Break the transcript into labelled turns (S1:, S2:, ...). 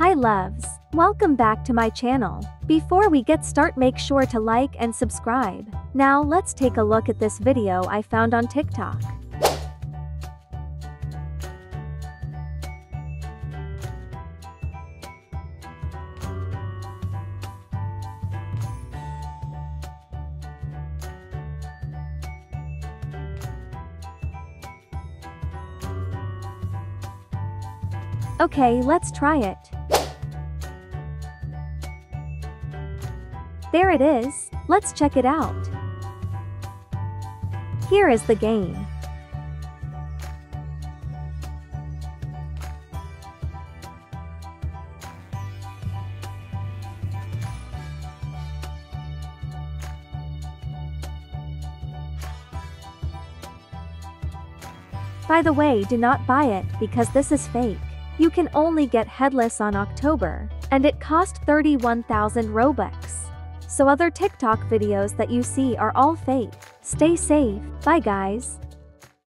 S1: Hi loves, welcome back to my channel. Before we get start make sure to like and subscribe. Now let's take a look at this video I found on TikTok. Okay, let's try it. There it is, let's check it out. Here is the game. By the way do not buy it because this is fake. You can only get headless on October, and it cost 31,000 Robux. So other TikTok videos that you see are all fake. Stay safe, bye guys.